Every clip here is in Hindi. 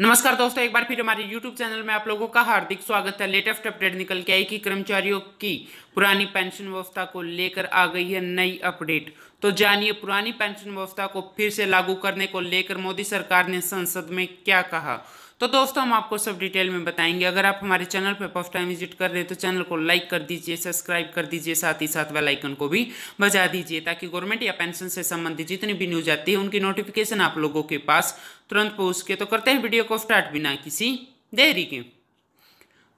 नमस्कार दोस्तों, एक बार फिर हमारे YouTube चैनल में आप लोगों का हार्दिक स्वागत है। लेटेस्ट अपडेट निकल के आई कि कर्मचारियों की पुरानी पेंशन व्यवस्था को लेकर आ गई है नई अपडेट। तो जानिए, पुरानी पेंशन व्यवस्था को फिर से लागू करने को लेकर मोदी सरकार ने संसद में क्या कहा? तो दोस्तों, हम आपको सब डिटेल में बताएँगे। अगर आप हमारे चैनल पर फ़र्स्ट टाइम विज़िट कर रहे हैं तो चैनल को लाइक कर दीजिए, सब्सक्राइब कर दीजिए, साथ ही साथ वेलाइकन को भी बजा दीजिए, ताकि गवर्नमेंट या पेंशन से संबंधित जितनी भी न्यूज़ आती है, उनकी नोटिफिकेशन आप लोगों के पास तुरंत पहुँच के तो करते हैं वीडियो को स्टार्ट बिना किसी देरी के।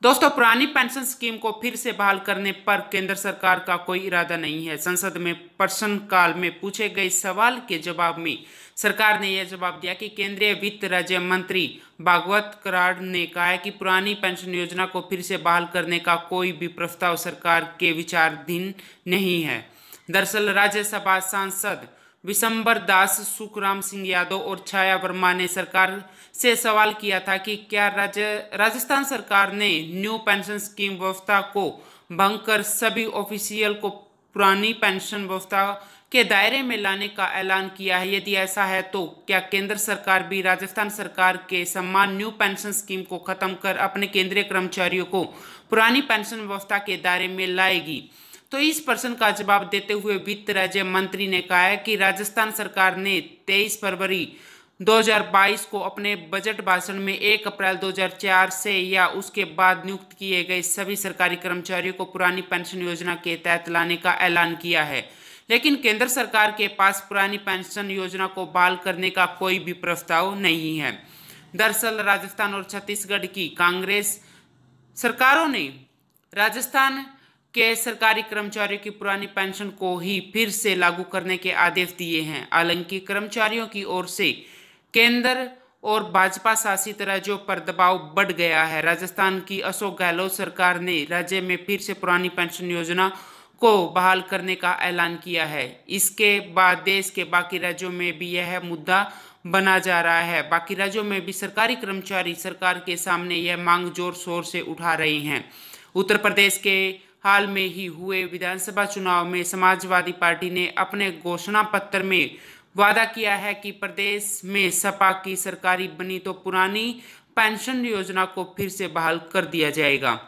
दोस्तों, पुरानी पेंशन स्कीम को फिर से बहाल करने पर केंद्र सरकार का कोई इरादा नहीं है। संसद में प्रश्न काल में पूछे गए सवाल के जवाब में सरकार ने यह जवाब दिया कि केंद्रीय वित्त राज्य मंत्री भागवत कराड़ ने कहा है कि पुरानी पेंशन योजना को फिर से बहाल करने का कोई भी प्रस्ताव सरकार के विचाराधीन नहीं है। दरअसल राज्यसभा सांसद विशंबर दास, सुखराम सिंह यादव और छाया वर्मा ने सरकार से सवाल किया था कि क्या राज्य, राजस्थान सरकार ने न्यू पेंशन स्कीम व्यवस्था को भंग कर सभी ऑफिशियल को पुरानी पेंशन व्यवस्था के दायरे में लाने का ऐलान किया है? यदि ऐसा है तो क्या केंद्र सरकार भी राजस्थान सरकार के सम्मान न्यू पेंशन स्कीम को खत्म कर अपने केंद्रीय कर्मचारियों को पुरानी पेंशन व्यवस्था के दायरे में लाएगी? तो इस प्रश्न का जवाब देते हुए वित्त राज्य मंत्री ने कहा है कि राजस्थान सरकार ने 23 फरवरी 2022 को अपने बजट भाषण में 1 अप्रैल 2004 से या उसके बाद नियुक्त किए गए सभी सरकारी कर्मचारियों को पुरानी पेंशन योजना के तहत लाने का ऐलान किया है। लेकिन केंद्र सरकार के पास पुरानी पेंशन योजना को बहाल करने का कोई भी प्रस्ताव नहीं है। दरअसल राजस्थान और छत्तीसगढ़ की कांग्रेस सरकारों ने राजस्थान के सरकारी कर्मचारियों की पुरानी पेंशन को ही फिर से लागू करने के आदेश दिए हैं। हालाँकि कर्मचारियों की ओर से केंद्र और भाजपा शासित राज्यों पर दबाव बढ़ गया है। राजस्थान की अशोक गहलोत सरकार ने राज्य में फिर से पुरानी पेंशन योजना को बहाल करने का ऐलान किया है। इसके बाद देश के बाकी राज्यों में भी यह मुद्दा बना जा रहा है। बाकी राज्यों में भी सरकारी कर्मचारी सरकार के सामने यह मांग ज़ोर शोर से उठा रहे हैं। उत्तर प्रदेश के हाल में ही हुए विधानसभा चुनाव में समाजवादी पार्टी ने अपने घोषणा पत्र में वादा किया है कि प्रदेश में सपा की सरकारी बनी तो पुरानी पेंशन योजना को फिर से बहाल कर दिया जाएगा।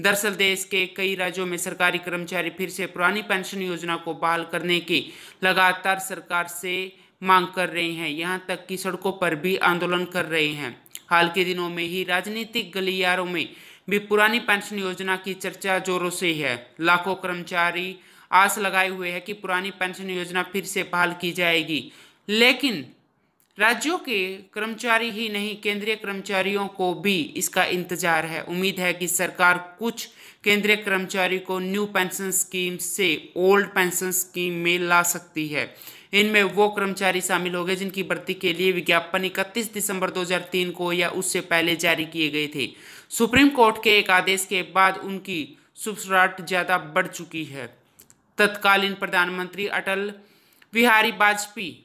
दरअसल देश के कई राज्यों में सरकारी कर्मचारी फिर से पुरानी पेंशन योजना को बहाल करने की लगातार सरकार से मांग कर रहे हैं। यहाँ तक कि सड़कों पर भी आंदोलन कर रहे हैं। हाल के दिनों में ही राजनीतिक गलियारों में भी पुरानी पेंशन योजना की चर्चा जोरों से है। लाखों कर्मचारी आस लगाए हुए हैं कि पुरानी पेंशन योजना फिर से बहाल की जाएगी। लेकिन राज्यों के कर्मचारी ही नहीं, केंद्रीय कर्मचारियों को भी इसका इंतज़ार है। उम्मीद है कि सरकार कुछ केंद्रीय कर्मचारी को न्यू पेंशन स्कीम से ओल्ड पेंशन स्कीम में ला सकती है। इनमें वो कर्मचारी शामिल हो गए जिनकी भर्ती के लिए विज्ञापन 31 दिसंबर 2003 को या उससे पहले जारी किए गए थे। सुप्रीम कोर्ट के एक आदेश के बाद उनकी सुसराट ज़्यादा बढ़ चुकी है। तत्कालीन प्रधानमंत्री अटल बिहारी वाजपेयी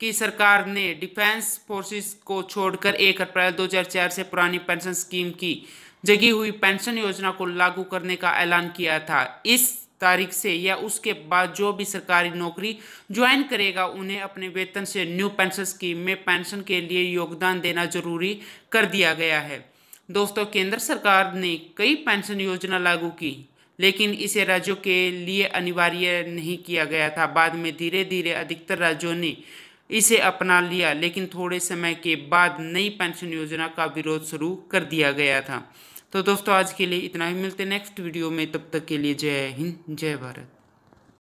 की सरकार ने डिफेंस फोर्सेस को छोड़कर एक अप्रैल 2004 से पुरानी पेंशन स्कीम की, जगी हुई पेंशन योजना को लागू करने का ऐलान किया था। इस तारीख से या उसके बाद जो भी सरकारी नौकरी ज्वाइन करेगा, उन्हें अपने वेतन से न्यू पेंशन स्कीम में पेंशन के लिए योगदान देना ज़रूरी कर दिया गया है। दोस्तों, केंद्र सरकार ने कई पेंशन योजना लागू की, लेकिन इसे राज्यों के लिए अनिवार्य नहीं किया गया था। बाद में धीरे धीरे अधिकतर राज्यों ने इसे अपना लिया, लेकिन थोड़े समय के बाद नई पेंशन योजना का विरोध शुरू कर दिया गया था। तो दोस्तों, आज के लिए इतना ही। मिलते नेक्स्ट वीडियो में। तब तक के लिए जय हिंद, जय भारत।